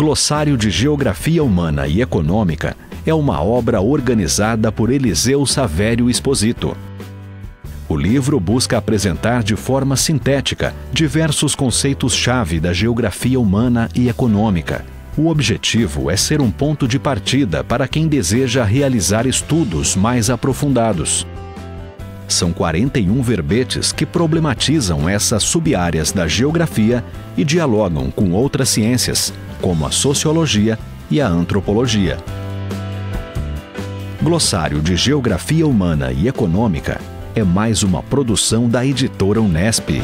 Glossário de Geografia Humana e Econômica é uma obra organizada por Eliseu Savério Exposito. O livro busca apresentar de forma sintética diversos conceitos-chave da geografia humana e econômica. O objetivo é ser um ponto de partida para quem deseja realizar estudos mais aprofundados. São 41 verbetes que problematizam essas subáreas da geografia e dialogam com outras ciências, como a sociologia e a antropologia. Glossário de Geografia Humana e Econômica é mais uma produção da editora Unesp.